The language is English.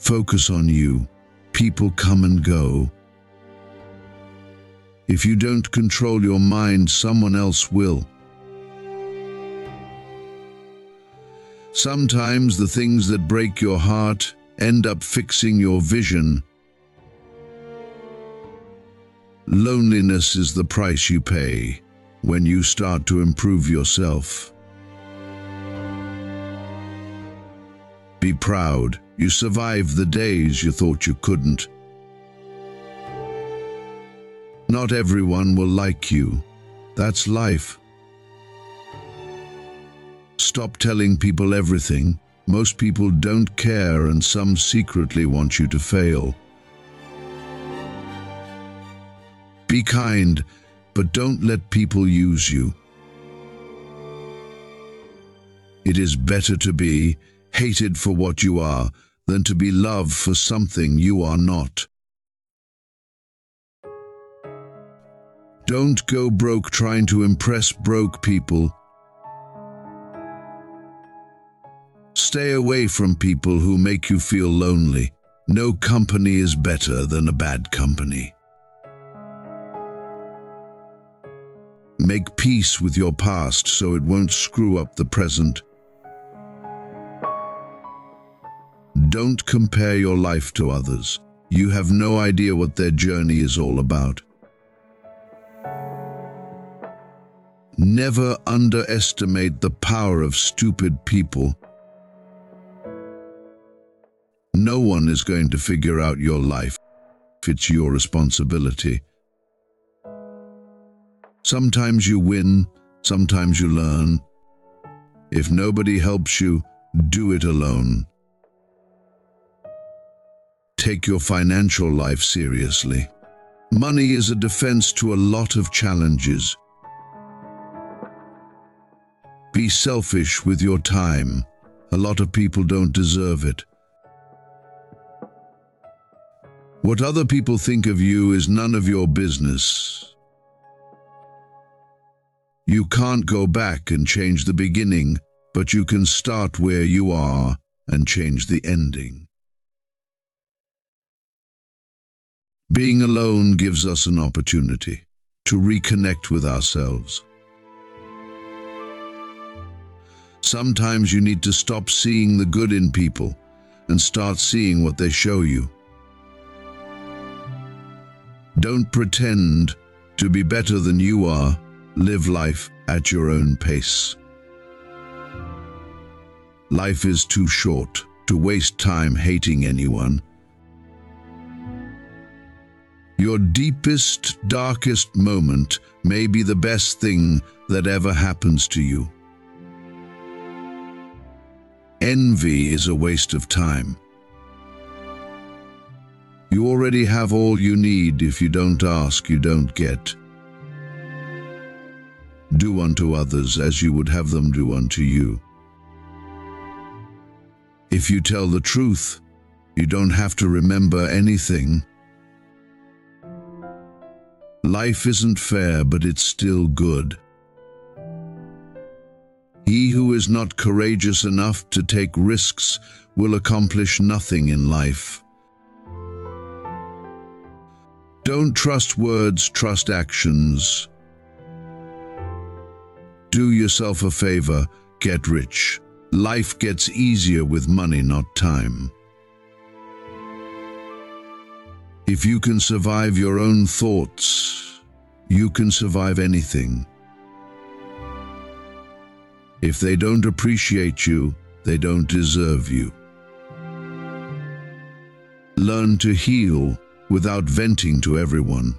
Focus on you. People come and go. If you don't control your mind, someone else will. Sometimes the things that break your heart end up fixing your vision. Loneliness is the price you pay when you start to improve yourself. Be proud. You survived the days you thought you couldn't. Not everyone will like you. That's life. Stop telling people everything. Most people don't care and some secretly want you to fail. Be kind, but don't let people use you. It is better to be hated for what you are than to be loved for something you are not. Don't go broke trying to impress broke people. Stay away from people who make you feel lonely. No company is better than a bad company. Make peace with your past so it won't screw up the present. Don't compare your life to others. You have no idea what their journey is all about. Never underestimate the power of stupid people. No one is going to figure out your life. It's your responsibility. Sometimes you win, sometimes you learn. If nobody helps you, do it alone. Take your financial life seriously. Money is a defense to a lot of challenges. Be selfish with your time. A lot of people don't deserve it. What other people think of you is none of your business. You can't go back and change the beginning, but you can start where you are and change the ending. Being alone gives us an opportunity to reconnect with ourselves. Sometimes you need to stop seeing the good in people and start seeing what they show you. Don't pretend to be better than you are. Live life at your own pace. Life is too short to waste time hating anyone. Your deepest, darkest moment may be the best thing that ever happens to you. Envy is a waste of time. You already have all you need. If you don't ask, you don't get. Do unto others as you would have them do unto you. If you tell the truth, you don't have to remember anything. Life isn't fair, but it's still good. He who is not courageous enough to take risks will accomplish nothing in life. Don't trust words, trust actions. Do yourself a favor, get rich. Life gets easier with money, not time. If you can survive your own thoughts, you can survive anything. If they don't appreciate you, they don't deserve you. Learn to heal without venting to everyone.